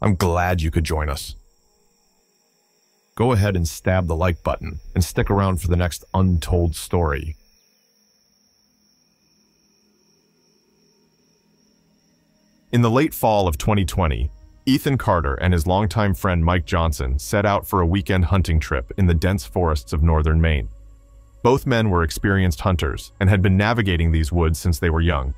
I'm glad you could join us. Go ahead and stab the like button and stick around for the next untold story. In the late fall of 2020, Ethan Carter and his longtime friend Mike Johnson set out for a weekend hunting trip in the dense forests of northern Maine. Both men were experienced hunters and had been navigating these woods since they were young.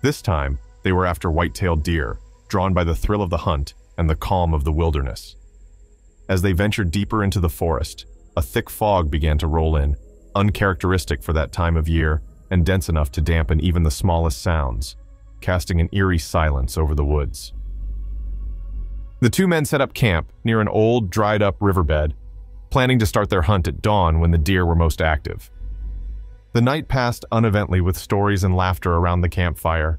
This time, they were after white-tailed deer, drawn by the thrill of the hunt and the calm of the wilderness. As they ventured deeper into the forest, a thick fog began to roll in, uncharacteristic for that time of year and dense enough to dampen even the smallest sounds casting an eerie silence over the woods. The two men set up camp near an old, dried-up riverbed, planning to start their hunt at dawn when the deer were most active. The night passed uneventfully with stories and laughter around the campfire.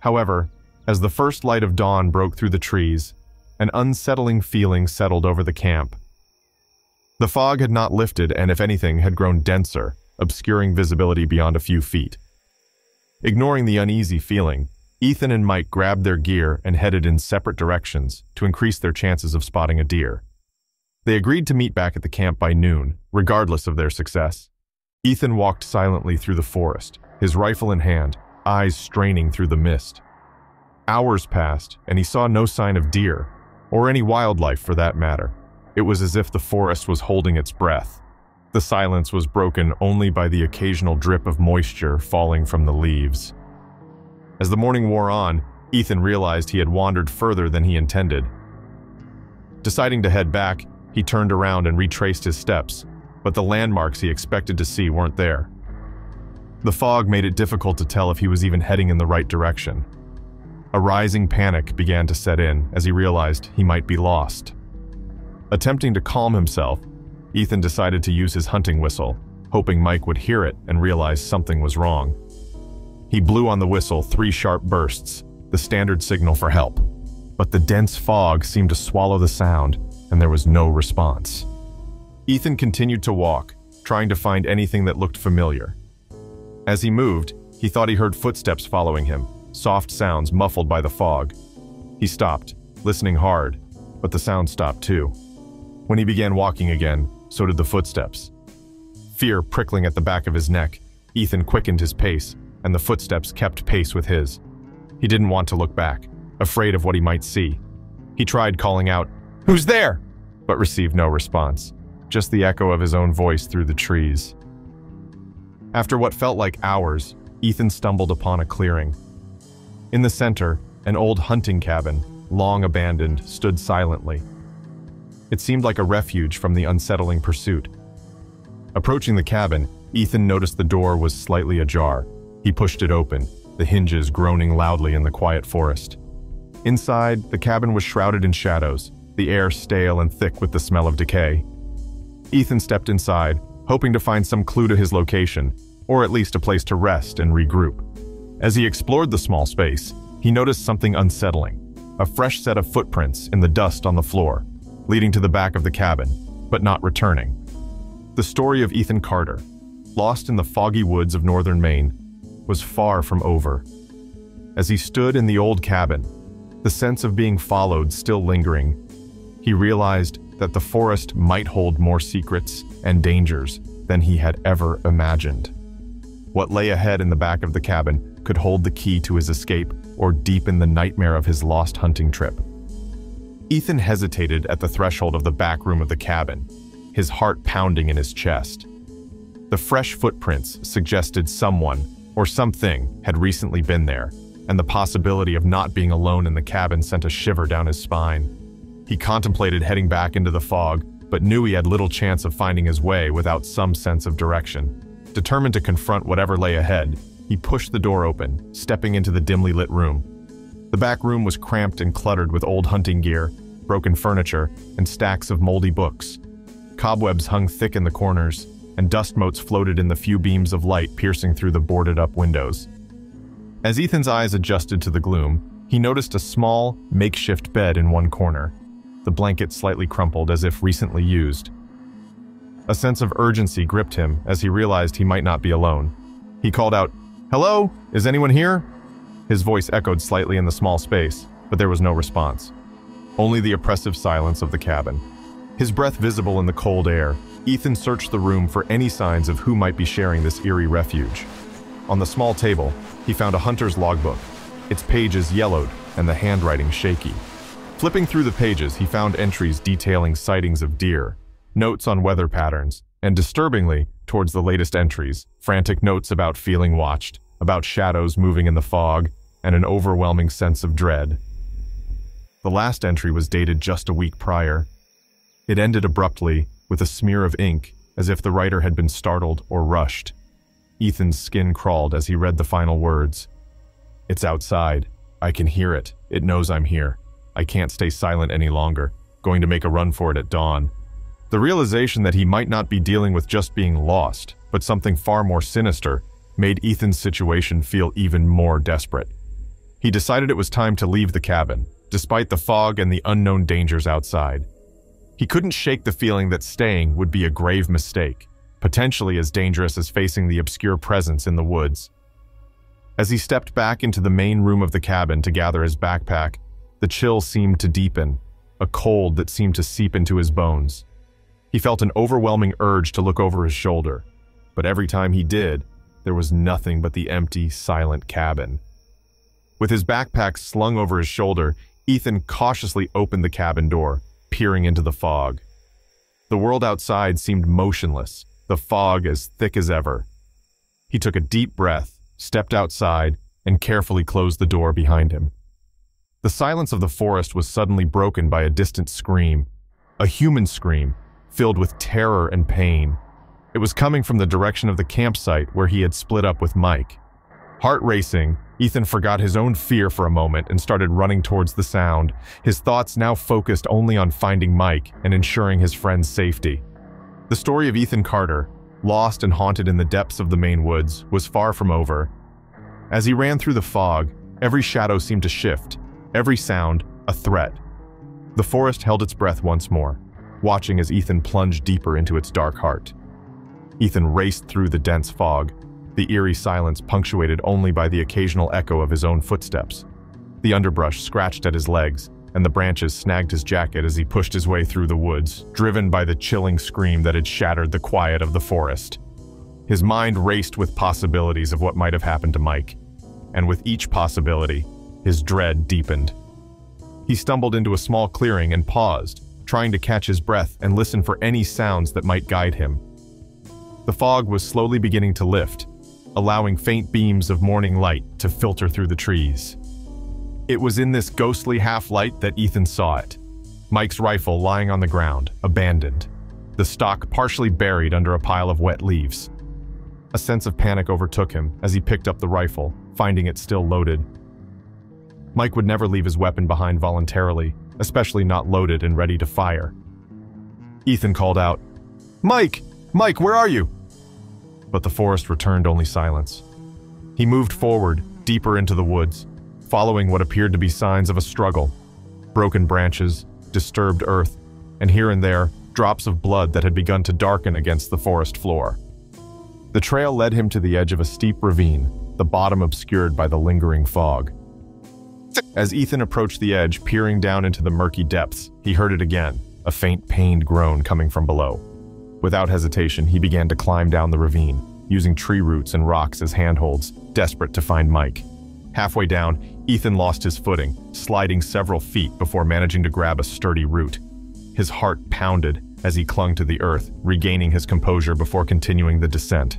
However, as the first light of dawn broke through the trees, an unsettling feeling settled over the camp. The fog had not lifted and, if anything, had grown denser, obscuring visibility beyond a few feet. Ignoring the uneasy feeling, Ethan and Mike grabbed their gear and headed in separate directions to increase their chances of spotting a deer. They agreed to meet back at the camp by noon, regardless of their success. Ethan walked silently through the forest, his rifle in hand, eyes straining through the mist. Hours passed, and he saw no sign of deer, or any wildlife for that matter. It was as if the forest was holding its breath, the silence was broken only by the occasional drip of moisture falling from the leaves. As the morning wore on, Ethan realized he had wandered further than he intended. Deciding to head back, he turned around and retraced his steps, but the landmarks he expected to see weren't there. The fog made it difficult to tell if he was even heading in the right direction. A rising panic began to set in as he realized he might be lost. Attempting to calm himself, Ethan decided to use his hunting whistle, hoping Mike would hear it and realize something was wrong. He blew on the whistle three sharp bursts, the standard signal for help. But the dense fog seemed to swallow the sound, and there was no response. Ethan continued to walk, trying to find anything that looked familiar. As he moved, he thought he heard footsteps following him, soft sounds muffled by the fog. He stopped, listening hard, but the sound stopped too. When he began walking again, so did the footsteps. Fear prickling at the back of his neck, Ethan quickened his pace, and the footsteps kept pace with his. He didn't want to look back, afraid of what he might see. He tried calling out, Who's there? but received no response, just the echo of his own voice through the trees. After what felt like hours, Ethan stumbled upon a clearing. In the center, an old hunting cabin, long abandoned, stood silently, it seemed like a refuge from the unsettling pursuit. Approaching the cabin, Ethan noticed the door was slightly ajar. He pushed it open, the hinges groaning loudly in the quiet forest. Inside, the cabin was shrouded in shadows, the air stale and thick with the smell of decay. Ethan stepped inside, hoping to find some clue to his location, or at least a place to rest and regroup. As he explored the small space, he noticed something unsettling, a fresh set of footprints in the dust on the floor leading to the back of the cabin, but not returning. The story of Ethan Carter, lost in the foggy woods of northern Maine, was far from over. As he stood in the old cabin, the sense of being followed still lingering, he realized that the forest might hold more secrets and dangers than he had ever imagined. What lay ahead in the back of the cabin could hold the key to his escape or deepen the nightmare of his lost hunting trip. Ethan hesitated at the threshold of the back room of the cabin, his heart pounding in his chest. The fresh footprints suggested someone or something had recently been there, and the possibility of not being alone in the cabin sent a shiver down his spine. He contemplated heading back into the fog, but knew he had little chance of finding his way without some sense of direction. Determined to confront whatever lay ahead, he pushed the door open, stepping into the dimly lit room. The back room was cramped and cluttered with old hunting gear, broken furniture, and stacks of moldy books. Cobwebs hung thick in the corners, and dust motes floated in the few beams of light piercing through the boarded-up windows. As Ethan's eyes adjusted to the gloom, he noticed a small, makeshift bed in one corner, the blanket slightly crumpled as if recently used. A sense of urgency gripped him as he realized he might not be alone. He called out, Hello? Is anyone here? His voice echoed slightly in the small space, but there was no response. only the oppressive silence of the cabin. His breath visible in the cold air, Ethan searched the room for any signs of who might be sharing this eerie refuge. On the small table, he found a hunter's logbook, its pages yellowed and the handwriting shaky. Flipping through the pages, he found entries detailing sightings of deer, notes on weather patterns, and disturbingly, towards the latest entries, frantic notes about feeling watched, about shadows moving in the fog, and an overwhelming sense of dread. The last entry was dated just a week prior. It ended abruptly, with a smear of ink, as if the writer had been startled or rushed. Ethan's skin crawled as he read the final words. It's outside. I can hear it. It knows I'm here. I can't stay silent any longer. Going to make a run for it at dawn. The realization that he might not be dealing with just being lost, but something far more sinister, made Ethan's situation feel even more desperate. He decided it was time to leave the cabin, despite the fog and the unknown dangers outside. He couldn't shake the feeling that staying would be a grave mistake, potentially as dangerous as facing the obscure presence in the woods. As he stepped back into the main room of the cabin to gather his backpack, the chill seemed to deepen, a cold that seemed to seep into his bones. He felt an overwhelming urge to look over his shoulder, but every time he did, there was nothing but the empty, silent cabin. With his backpack slung over his shoulder, Ethan cautiously opened the cabin door, peering into the fog. The world outside seemed motionless, the fog as thick as ever. He took a deep breath, stepped outside, and carefully closed the door behind him. The silence of the forest was suddenly broken by a distant scream, a human scream, filled with terror and pain. It was coming from the direction of the campsite where he had split up with Mike. Heart racing, Ethan forgot his own fear for a moment and started running towards the sound, his thoughts now focused only on finding Mike and ensuring his friend's safety. The story of Ethan Carter, lost and haunted in the depths of the Maine woods, was far from over. As he ran through the fog, every shadow seemed to shift, every sound a threat. The forest held its breath once more watching as Ethan plunged deeper into its dark heart. Ethan raced through the dense fog, the eerie silence punctuated only by the occasional echo of his own footsteps. The underbrush scratched at his legs, and the branches snagged his jacket as he pushed his way through the woods, driven by the chilling scream that had shattered the quiet of the forest. His mind raced with possibilities of what might have happened to Mike, and with each possibility, his dread deepened. He stumbled into a small clearing and paused, trying to catch his breath and listen for any sounds that might guide him. The fog was slowly beginning to lift, allowing faint beams of morning light to filter through the trees. It was in this ghostly half-light that Ethan saw it. Mike's rifle lying on the ground, abandoned, the stock partially buried under a pile of wet leaves. A sense of panic overtook him as he picked up the rifle, finding it still loaded. Mike would never leave his weapon behind voluntarily, especially not loaded and ready to fire. Ethan called out, Mike! Mike, where are you? But the forest returned only silence. He moved forward, deeper into the woods, following what appeared to be signs of a struggle. Broken branches, disturbed earth, and here and there, drops of blood that had begun to darken against the forest floor. The trail led him to the edge of a steep ravine, the bottom obscured by the lingering fog. As Ethan approached the edge, peering down into the murky depths, he heard it again, a faint pained groan coming from below. Without hesitation, he began to climb down the ravine, using tree roots and rocks as handholds, desperate to find Mike. Halfway down, Ethan lost his footing, sliding several feet before managing to grab a sturdy root. His heart pounded as he clung to the earth, regaining his composure before continuing the descent.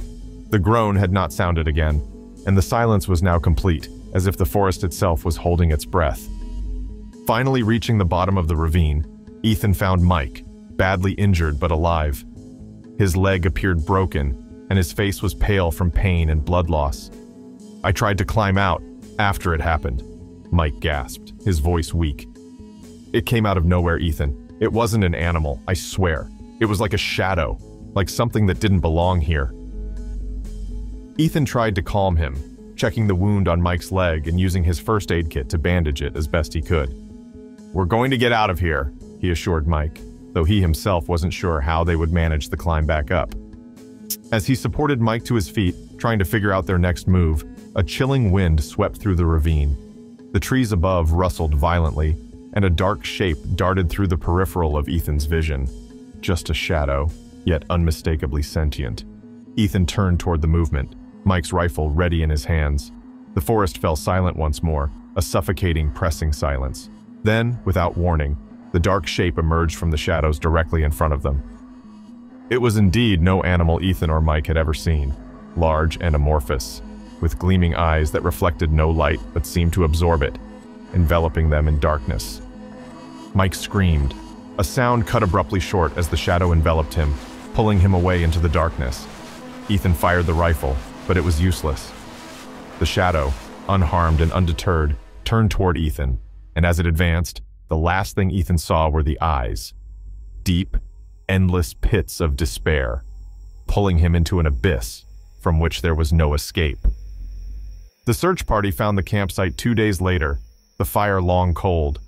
The groan had not sounded again, and the silence was now complete, as if the forest itself was holding its breath. Finally reaching the bottom of the ravine, Ethan found Mike, badly injured but alive. His leg appeared broken, and his face was pale from pain and blood loss. I tried to climb out after it happened. Mike gasped, his voice weak. It came out of nowhere, Ethan. It wasn't an animal, I swear. It was like a shadow, like something that didn't belong here. Ethan tried to calm him, checking the wound on Mike's leg and using his first aid kit to bandage it as best he could. We're going to get out of here, he assured Mike, though he himself wasn't sure how they would manage the climb back up. As he supported Mike to his feet, trying to figure out their next move, a chilling wind swept through the ravine. The trees above rustled violently, and a dark shape darted through the peripheral of Ethan's vision. Just a shadow, yet unmistakably sentient. Ethan turned toward the movement, Mike's rifle ready in his hands. The forest fell silent once more, a suffocating, pressing silence. Then, without warning, the dark shape emerged from the shadows directly in front of them. It was indeed no animal Ethan or Mike had ever seen, large and amorphous, with gleaming eyes that reflected no light but seemed to absorb it, enveloping them in darkness. Mike screamed. A sound cut abruptly short as the shadow enveloped him, pulling him away into the darkness. Ethan fired the rifle, but it was useless. The shadow, unharmed and undeterred, turned toward Ethan, and as it advanced, the last thing Ethan saw were the eyes. Deep, endless pits of despair, pulling him into an abyss from which there was no escape. The search party found the campsite two days later, the fire long cold.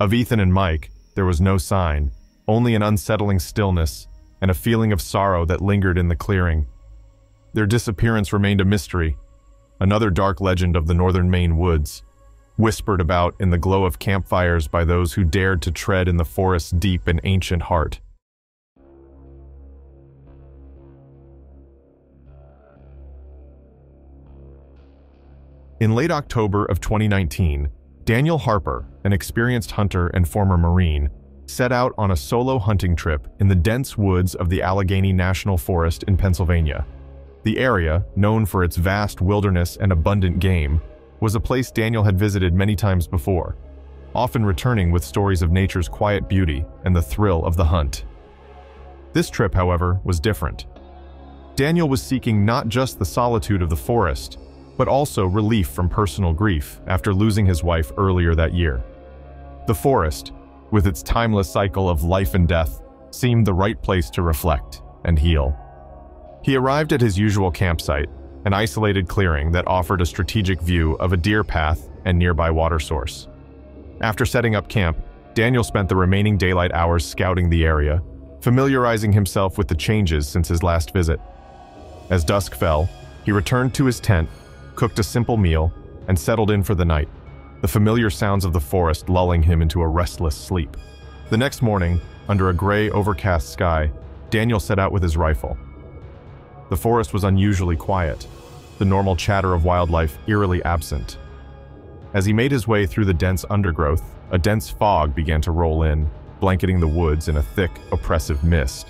Of Ethan and Mike, there was no sign, only an unsettling stillness and a feeling of sorrow that lingered in the clearing. Their disappearance remained a mystery, another dark legend of the northern Maine woods, whispered about in the glow of campfires by those who dared to tread in the forest's deep and ancient heart. In late October of 2019, Daniel Harper, an experienced hunter and former Marine, set out on a solo hunting trip in the dense woods of the Allegheny National Forest in Pennsylvania. The area, known for its vast wilderness and abundant game, was a place Daniel had visited many times before, often returning with stories of nature's quiet beauty and the thrill of the hunt. This trip, however, was different. Daniel was seeking not just the solitude of the forest, but also relief from personal grief after losing his wife earlier that year. The forest, with its timeless cycle of life and death, seemed the right place to reflect and heal. He arrived at his usual campsite, an isolated clearing that offered a strategic view of a deer path and nearby water source. After setting up camp, Daniel spent the remaining daylight hours scouting the area, familiarizing himself with the changes since his last visit. As dusk fell, he returned to his tent cooked a simple meal, and settled in for the night, the familiar sounds of the forest lulling him into a restless sleep. The next morning, under a gray, overcast sky, Daniel set out with his rifle. The forest was unusually quiet, the normal chatter of wildlife eerily absent. As he made his way through the dense undergrowth, a dense fog began to roll in, blanketing the woods in a thick, oppressive mist.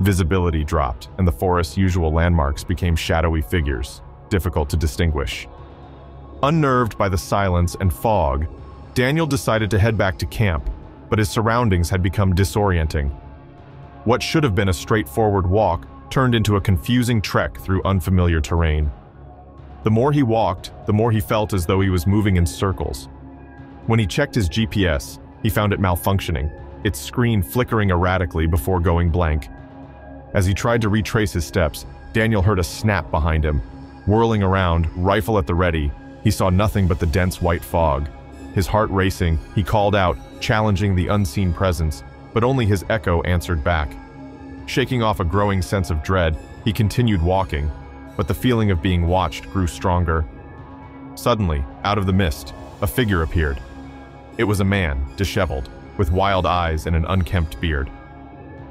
Visibility dropped, and the forest's usual landmarks became shadowy figures, difficult to distinguish. Unnerved by the silence and fog, Daniel decided to head back to camp, but his surroundings had become disorienting. What should have been a straightforward walk turned into a confusing trek through unfamiliar terrain. The more he walked, the more he felt as though he was moving in circles. When he checked his GPS, he found it malfunctioning, its screen flickering erratically before going blank. As he tried to retrace his steps, Daniel heard a snap behind him, Whirling around, rifle at the ready, he saw nothing but the dense white fog. His heart racing, he called out, challenging the unseen presence, but only his echo answered back. Shaking off a growing sense of dread, he continued walking, but the feeling of being watched grew stronger. Suddenly, out of the mist, a figure appeared. It was a man, disheveled, with wild eyes and an unkempt beard.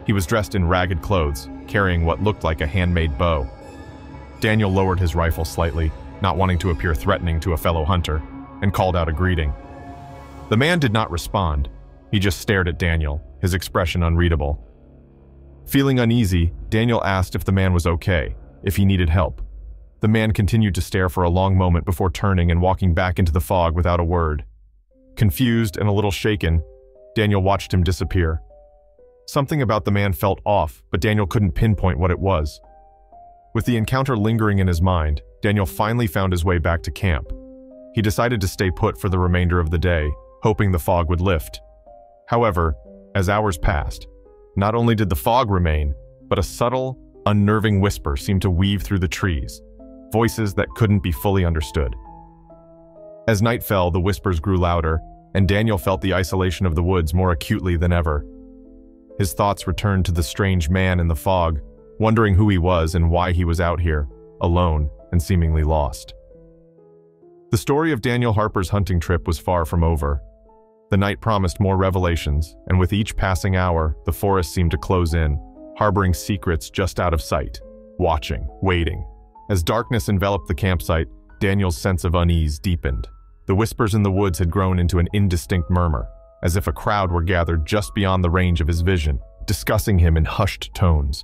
He was dressed in ragged clothes, carrying what looked like a handmade bow. Daniel lowered his rifle slightly, not wanting to appear threatening to a fellow hunter, and called out a greeting. The man did not respond. He just stared at Daniel, his expression unreadable. Feeling uneasy, Daniel asked if the man was okay, if he needed help. The man continued to stare for a long moment before turning and walking back into the fog without a word. Confused and a little shaken, Daniel watched him disappear. Something about the man felt off, but Daniel couldn't pinpoint what it was. With the encounter lingering in his mind, Daniel finally found his way back to camp. He decided to stay put for the remainder of the day, hoping the fog would lift. However, as hours passed, not only did the fog remain, but a subtle, unnerving whisper seemed to weave through the trees, voices that couldn't be fully understood. As night fell, the whispers grew louder, and Daniel felt the isolation of the woods more acutely than ever. His thoughts returned to the strange man in the fog, wondering who he was and why he was out here, alone and seemingly lost. The story of Daniel Harper's hunting trip was far from over. The night promised more revelations, and with each passing hour, the forest seemed to close in, harboring secrets just out of sight, watching, waiting. As darkness enveloped the campsite, Daniel's sense of unease deepened. The whispers in the woods had grown into an indistinct murmur, as if a crowd were gathered just beyond the range of his vision, discussing him in hushed tones.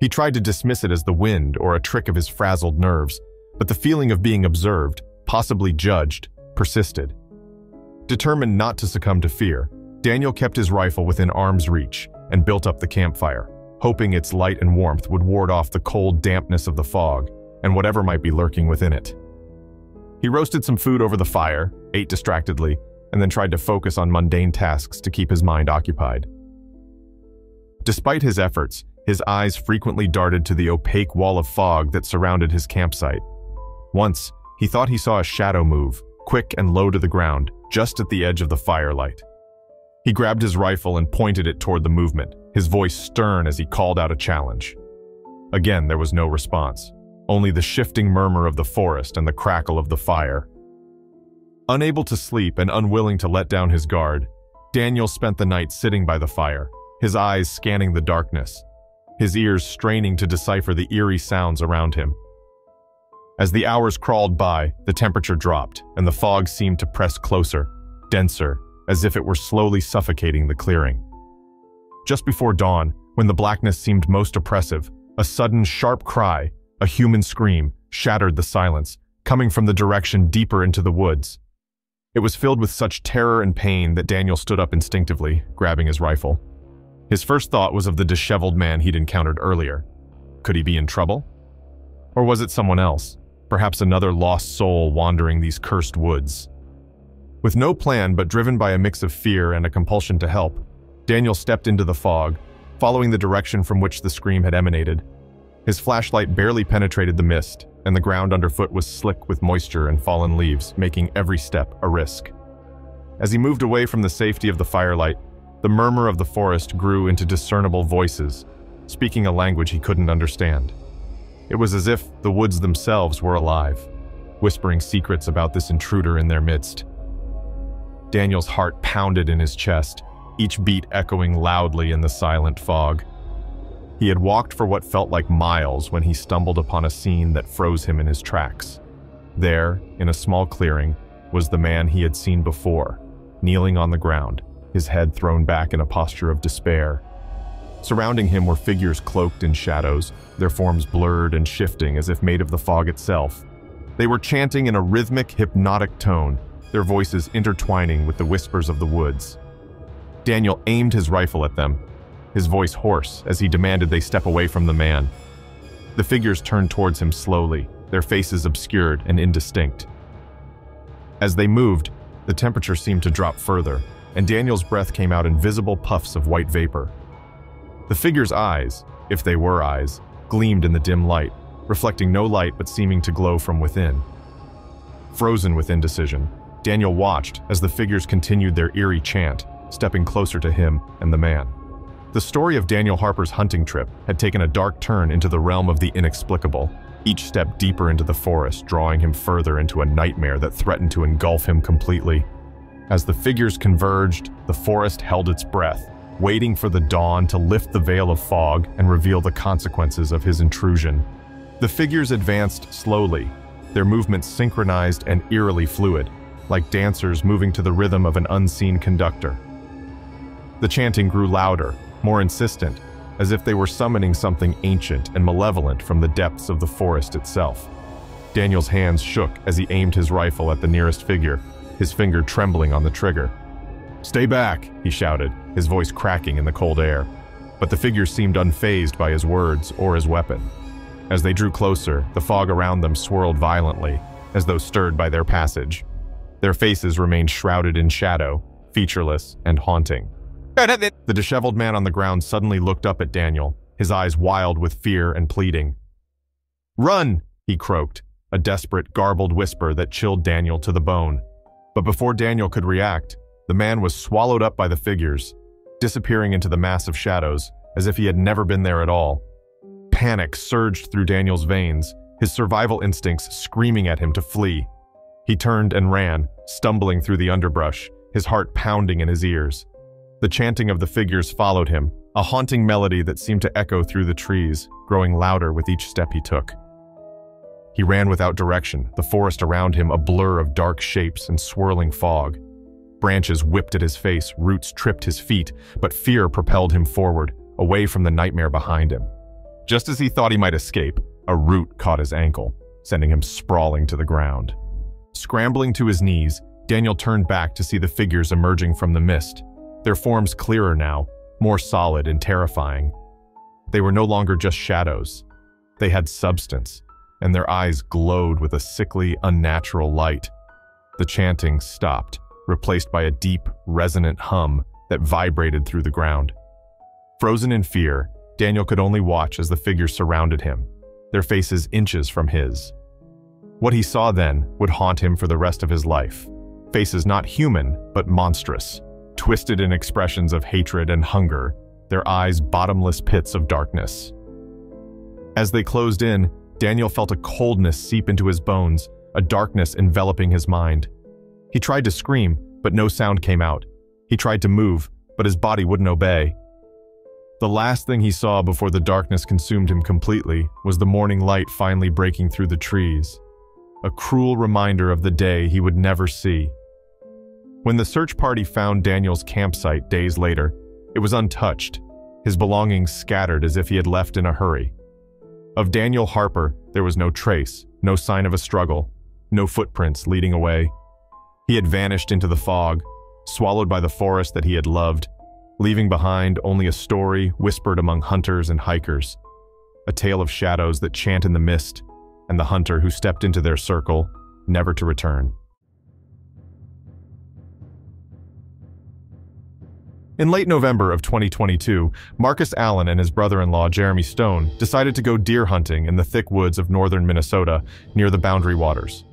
He tried to dismiss it as the wind or a trick of his frazzled nerves, but the feeling of being observed, possibly judged, persisted. Determined not to succumb to fear, Daniel kept his rifle within arm's reach and built up the campfire, hoping its light and warmth would ward off the cold dampness of the fog and whatever might be lurking within it. He roasted some food over the fire, ate distractedly, and then tried to focus on mundane tasks to keep his mind occupied. Despite his efforts, his eyes frequently darted to the opaque wall of fog that surrounded his campsite. Once, he thought he saw a shadow move, quick and low to the ground, just at the edge of the firelight. He grabbed his rifle and pointed it toward the movement, his voice stern as he called out a challenge. Again, there was no response, only the shifting murmur of the forest and the crackle of the fire. Unable to sleep and unwilling to let down his guard, Daniel spent the night sitting by the fire, his eyes scanning the darkness, his ears straining to decipher the eerie sounds around him. As the hours crawled by, the temperature dropped, and the fog seemed to press closer, denser, as if it were slowly suffocating the clearing. Just before dawn, when the blackness seemed most oppressive, a sudden sharp cry, a human scream, shattered the silence, coming from the direction deeper into the woods. It was filled with such terror and pain that Daniel stood up instinctively, grabbing his rifle. His first thought was of the disheveled man he'd encountered earlier. Could he be in trouble? Or was it someone else, perhaps another lost soul wandering these cursed woods? With no plan but driven by a mix of fear and a compulsion to help, Daniel stepped into the fog, following the direction from which the scream had emanated. His flashlight barely penetrated the mist, and the ground underfoot was slick with moisture and fallen leaves, making every step a risk. As he moved away from the safety of the firelight, the murmur of the forest grew into discernible voices, speaking a language he couldn't understand. It was as if the woods themselves were alive, whispering secrets about this intruder in their midst. Daniel's heart pounded in his chest, each beat echoing loudly in the silent fog. He had walked for what felt like miles when he stumbled upon a scene that froze him in his tracks. There, in a small clearing, was the man he had seen before, kneeling on the ground, his head thrown back in a posture of despair. Surrounding him were figures cloaked in shadows, their forms blurred and shifting as if made of the fog itself. They were chanting in a rhythmic, hypnotic tone, their voices intertwining with the whispers of the woods. Daniel aimed his rifle at them, his voice hoarse as he demanded they step away from the man. The figures turned towards him slowly, their faces obscured and indistinct. As they moved, the temperature seemed to drop further, and Daniel's breath came out in visible puffs of white vapor. The figure's eyes, if they were eyes, gleamed in the dim light, reflecting no light but seeming to glow from within. Frozen with indecision, Daniel watched as the figures continued their eerie chant, stepping closer to him and the man. The story of Daniel Harper's hunting trip had taken a dark turn into the realm of the inexplicable, each step deeper into the forest drawing him further into a nightmare that threatened to engulf him completely. As the figures converged, the forest held its breath, waiting for the dawn to lift the veil of fog and reveal the consequences of his intrusion. The figures advanced slowly, their movements synchronized and eerily fluid, like dancers moving to the rhythm of an unseen conductor. The chanting grew louder, more insistent, as if they were summoning something ancient and malevolent from the depths of the forest itself. Daniel's hands shook as he aimed his rifle at the nearest figure, his finger trembling on the trigger. Stay back, he shouted, his voice cracking in the cold air. But the figure seemed unfazed by his words or his weapon. As they drew closer, the fog around them swirled violently, as though stirred by their passage. Their faces remained shrouded in shadow, featureless and haunting. The disheveled man on the ground suddenly looked up at Daniel, his eyes wild with fear and pleading. Run, he croaked, a desperate, garbled whisper that chilled Daniel to the bone. But before Daniel could react, the man was swallowed up by the figures, disappearing into the mass of shadows, as if he had never been there at all. Panic surged through Daniel's veins, his survival instincts screaming at him to flee. He turned and ran, stumbling through the underbrush, his heart pounding in his ears. The chanting of the figures followed him, a haunting melody that seemed to echo through the trees, growing louder with each step he took. He ran without direction, the forest around him a blur of dark shapes and swirling fog. Branches whipped at his face, roots tripped his feet, but fear propelled him forward, away from the nightmare behind him. Just as he thought he might escape, a root caught his ankle, sending him sprawling to the ground. Scrambling to his knees, Daniel turned back to see the figures emerging from the mist, their forms clearer now, more solid and terrifying. They were no longer just shadows. They had substance, and their eyes glowed with a sickly, unnatural light. The chanting stopped, replaced by a deep, resonant hum that vibrated through the ground. Frozen in fear, Daniel could only watch as the figures surrounded him, their faces inches from his. What he saw then would haunt him for the rest of his life. Faces not human, but monstrous, twisted in expressions of hatred and hunger, their eyes bottomless pits of darkness. As they closed in, Daniel felt a coldness seep into his bones, a darkness enveloping his mind. He tried to scream, but no sound came out. He tried to move, but his body wouldn't obey. The last thing he saw before the darkness consumed him completely was the morning light finally breaking through the trees. A cruel reminder of the day he would never see. When the search party found Daniel's campsite days later, it was untouched, his belongings scattered as if he had left in a hurry. Of Daniel Harper, there was no trace, no sign of a struggle, no footprints leading away. He had vanished into the fog, swallowed by the forest that he had loved, leaving behind only a story whispered among hunters and hikers, a tale of shadows that chant in the mist, and the hunter who stepped into their circle, never to return. In late November of 2022, Marcus Allen and his brother-in-law Jeremy Stone decided to go deer hunting in the thick woods of northern Minnesota near the Boundary Waters.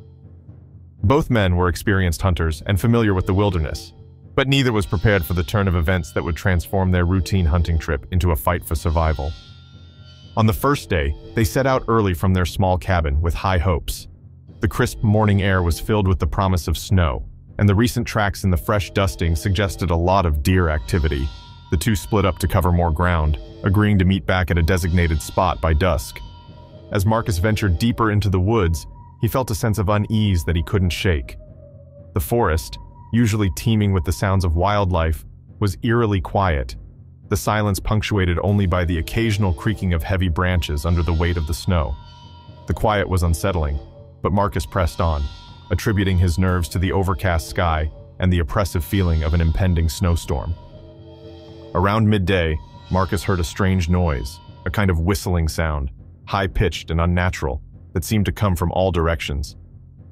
Both men were experienced hunters and familiar with the wilderness, but neither was prepared for the turn of events that would transform their routine hunting trip into a fight for survival. On the first day, they set out early from their small cabin with high hopes. The crisp morning air was filled with the promise of snow, and the recent tracks in the fresh dusting suggested a lot of deer activity. The two split up to cover more ground, agreeing to meet back at a designated spot by dusk. As Marcus ventured deeper into the woods, he felt a sense of unease that he couldn't shake. The forest, usually teeming with the sounds of wildlife, was eerily quiet, the silence punctuated only by the occasional creaking of heavy branches under the weight of the snow. The quiet was unsettling, but Marcus pressed on, attributing his nerves to the overcast sky and the oppressive feeling of an impending snowstorm. Around midday, Marcus heard a strange noise, a kind of whistling sound, high-pitched and unnatural, that seemed to come from all directions.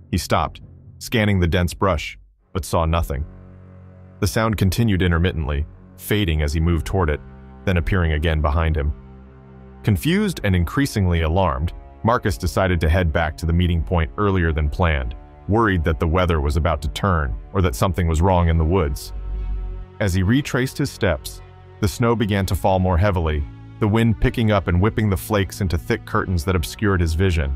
He stopped, scanning the dense brush, but saw nothing. The sound continued intermittently, fading as he moved toward it, then appearing again behind him. Confused and increasingly alarmed, Marcus decided to head back to the meeting point earlier than planned, worried that the weather was about to turn or that something was wrong in the woods. As he retraced his steps, the snow began to fall more heavily, the wind picking up and whipping the flakes into thick curtains that obscured his vision.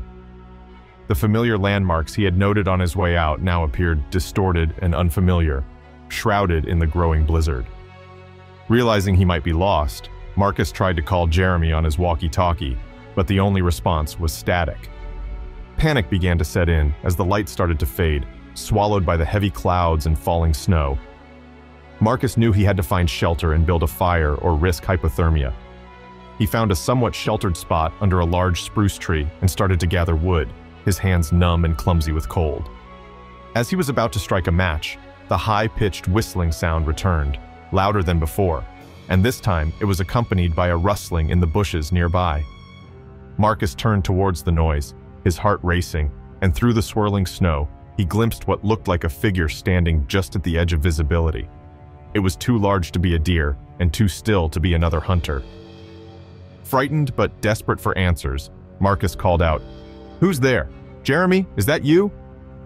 The familiar landmarks he had noted on his way out now appeared distorted and unfamiliar, shrouded in the growing blizzard. Realizing he might be lost, Marcus tried to call Jeremy on his walkie-talkie, but the only response was static. Panic began to set in as the light started to fade, swallowed by the heavy clouds and falling snow. Marcus knew he had to find shelter and build a fire or risk hypothermia. He found a somewhat sheltered spot under a large spruce tree and started to gather wood, his hands numb and clumsy with cold. As he was about to strike a match, the high-pitched whistling sound returned, louder than before, and this time it was accompanied by a rustling in the bushes nearby. Marcus turned towards the noise, his heart racing, and through the swirling snow, he glimpsed what looked like a figure standing just at the edge of visibility. It was too large to be a deer, and too still to be another hunter. Frightened but desperate for answers, Marcus called out, Who's there? Jeremy, is that you?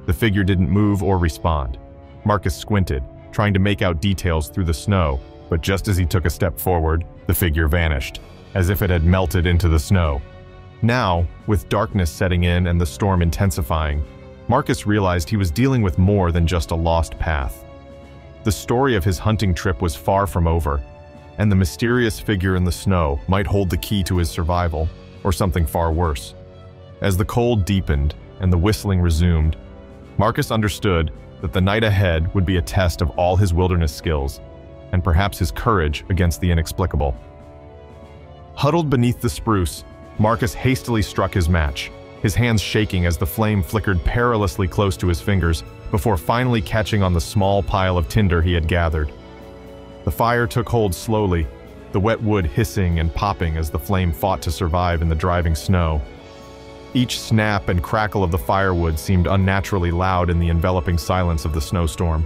The figure didn't move or respond. Marcus squinted, trying to make out details through the snow, but just as he took a step forward, the figure vanished, as if it had melted into the snow. Now, with darkness setting in and the storm intensifying, Marcus realized he was dealing with more than just a lost path. The story of his hunting trip was far from over, and the mysterious figure in the snow might hold the key to his survival, or something far worse. As the cold deepened and the whistling resumed, Marcus understood that the night ahead would be a test of all his wilderness skills, and perhaps his courage against the inexplicable. Huddled beneath the spruce, Marcus hastily struck his match, his hands shaking as the flame flickered perilously close to his fingers before finally catching on the small pile of tinder he had gathered. The fire took hold slowly, the wet wood hissing and popping as the flame fought to survive in the driving snow. Each snap and crackle of the firewood seemed unnaturally loud in the enveloping silence of the snowstorm.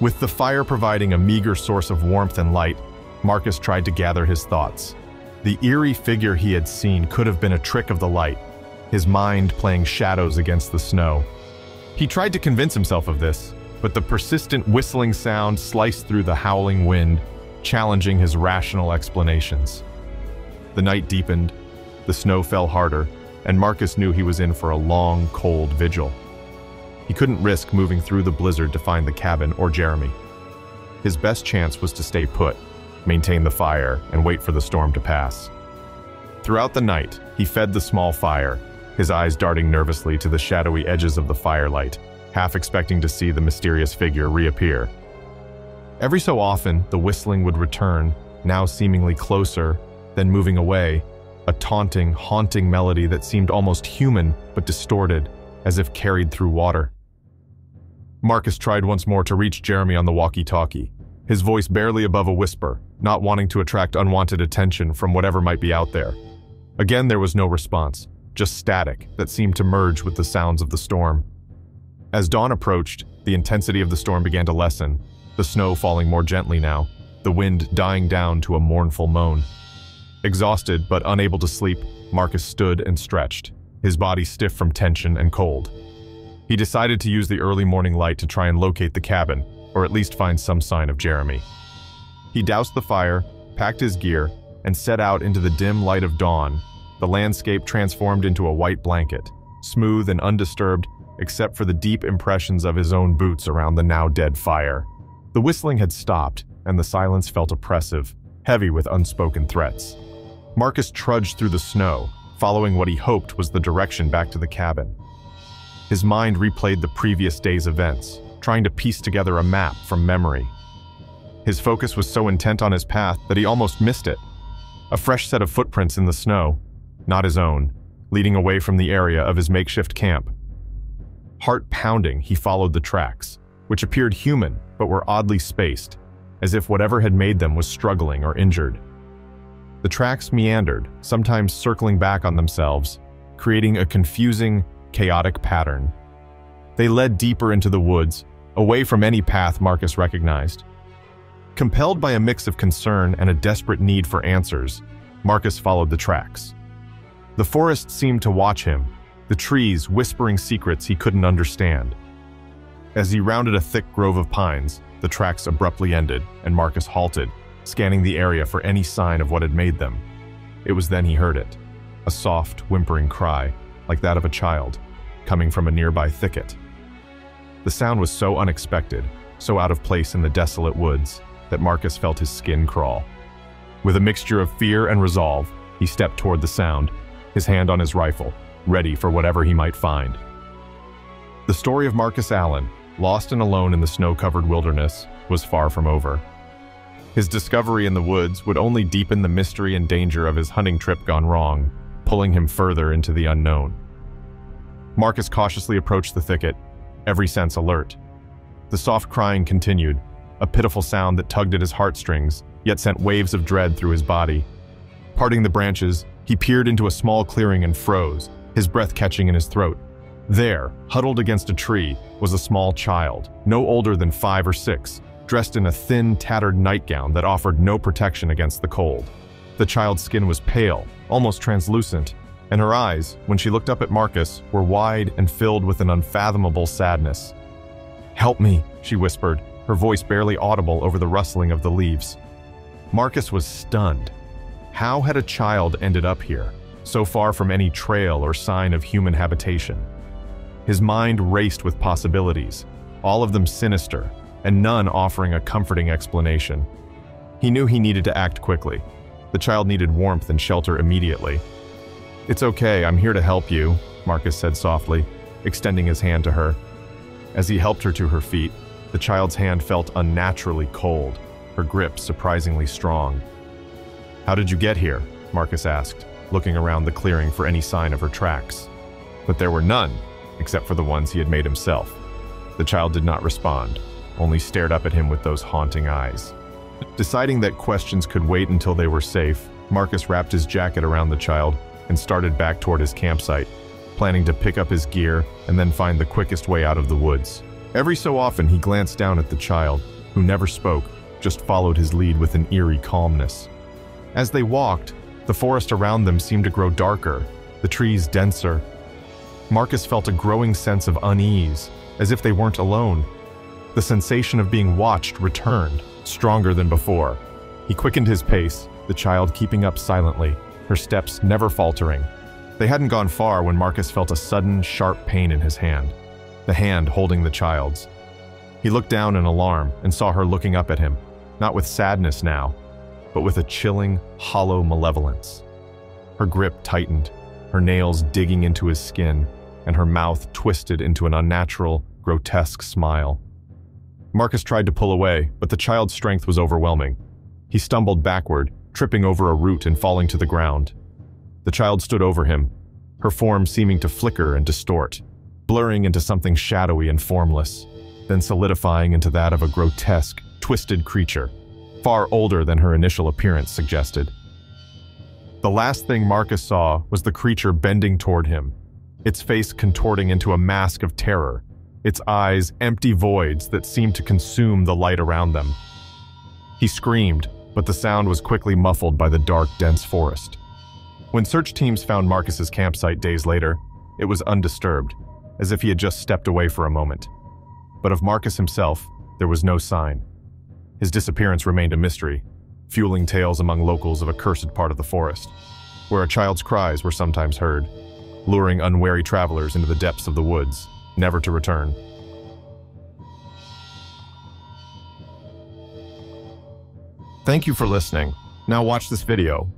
With the fire providing a meager source of warmth and light, Marcus tried to gather his thoughts. The eerie figure he had seen could have been a trick of the light, his mind playing shadows against the snow. He tried to convince himself of this, but the persistent whistling sound sliced through the howling wind, challenging his rational explanations. The night deepened, the snow fell harder, and Marcus knew he was in for a long, cold vigil. He couldn't risk moving through the blizzard to find the cabin or Jeremy. His best chance was to stay put, maintain the fire, and wait for the storm to pass. Throughout the night, he fed the small fire, his eyes darting nervously to the shadowy edges of the firelight, half expecting to see the mysterious figure reappear. Every so often, the whistling would return, now seemingly closer, then moving away, a taunting, haunting melody that seemed almost human but distorted, as if carried through water. Marcus tried once more to reach Jeremy on the walkie-talkie, his voice barely above a whisper, not wanting to attract unwanted attention from whatever might be out there. Again, there was no response, just static that seemed to merge with the sounds of the storm. As dawn approached, the intensity of the storm began to lessen, the snow falling more gently now, the wind dying down to a mournful moan. Exhausted but unable to sleep, Marcus stood and stretched, his body stiff from tension and cold. He decided to use the early morning light to try and locate the cabin, or at least find some sign of Jeremy. He doused the fire, packed his gear, and set out into the dim light of dawn, the landscape transformed into a white blanket, smooth and undisturbed except for the deep impressions of his own boots around the now dead fire. The whistling had stopped, and the silence felt oppressive, heavy with unspoken threats. Marcus trudged through the snow, following what he hoped was the direction back to the cabin. His mind replayed the previous day's events, trying to piece together a map from memory. His focus was so intent on his path that he almost missed it. A fresh set of footprints in the snow, not his own, leading away from the area of his makeshift camp. Heart pounding, he followed the tracks, which appeared human but were oddly spaced, as if whatever had made them was struggling or injured. The tracks meandered, sometimes circling back on themselves, creating a confusing, chaotic pattern. They led deeper into the woods, away from any path Marcus recognized. Compelled by a mix of concern and a desperate need for answers, Marcus followed the tracks. The forest seemed to watch him, the trees whispering secrets he couldn't understand. As he rounded a thick grove of pines, the tracks abruptly ended, and Marcus halted, scanning the area for any sign of what had made them. It was then he heard it, a soft, whimpering cry, like that of a child, coming from a nearby thicket. The sound was so unexpected, so out of place in the desolate woods, that Marcus felt his skin crawl. With a mixture of fear and resolve, he stepped toward the sound, his hand on his rifle, ready for whatever he might find. The story of Marcus Allen, lost and alone in the snow-covered wilderness, was far from over. His discovery in the woods would only deepen the mystery and danger of his hunting trip gone wrong, pulling him further into the unknown. Marcus cautiously approached the thicket, every sense alert. The soft crying continued, a pitiful sound that tugged at his heartstrings, yet sent waves of dread through his body. Parting the branches, he peered into a small clearing and froze, his breath catching in his throat. There, huddled against a tree, was a small child, no older than five or six, dressed in a thin, tattered nightgown that offered no protection against the cold. The child's skin was pale, almost translucent, and her eyes, when she looked up at Marcus, were wide and filled with an unfathomable sadness. Help me, she whispered, her voice barely audible over the rustling of the leaves. Marcus was stunned. How had a child ended up here? so far from any trail or sign of human habitation. His mind raced with possibilities, all of them sinister, and none offering a comforting explanation. He knew he needed to act quickly. The child needed warmth and shelter immediately. It's okay, I'm here to help you, Marcus said softly, extending his hand to her. As he helped her to her feet, the child's hand felt unnaturally cold, her grip surprisingly strong. How did you get here? Marcus asked, looking around the clearing for any sign of her tracks. But there were none, except for the ones he had made himself. The child did not respond, only stared up at him with those haunting eyes. Deciding that questions could wait until they were safe, Marcus wrapped his jacket around the child and started back toward his campsite, planning to pick up his gear and then find the quickest way out of the woods. Every so often, he glanced down at the child, who never spoke, just followed his lead with an eerie calmness. As they walked, the forest around them seemed to grow darker, the trees denser. Marcus felt a growing sense of unease, as if they weren't alone. The sensation of being watched returned, stronger than before. He quickened his pace, the child keeping up silently, her steps never faltering. They hadn't gone far when Marcus felt a sudden, sharp pain in his hand, the hand holding the child's. He looked down in alarm and saw her looking up at him, not with sadness now, but with a chilling, hollow malevolence. Her grip tightened, her nails digging into his skin, and her mouth twisted into an unnatural, grotesque smile. Marcus tried to pull away, but the child's strength was overwhelming. He stumbled backward, tripping over a root and falling to the ground. The child stood over him, her form seeming to flicker and distort, blurring into something shadowy and formless, then solidifying into that of a grotesque, twisted creature, far older than her initial appearance suggested. The last thing Marcus saw was the creature bending toward him, its face contorting into a mask of terror, its eyes empty voids that seemed to consume the light around them. He screamed, but the sound was quickly muffled by the dark, dense forest. When search teams found Marcus's campsite days later, it was undisturbed, as if he had just stepped away for a moment. But of Marcus himself, there was no sign. His disappearance remained a mystery, fueling tales among locals of a cursed part of the forest, where a child's cries were sometimes heard, luring unwary travelers into the depths of the woods, never to return. Thank you for listening. Now watch this video,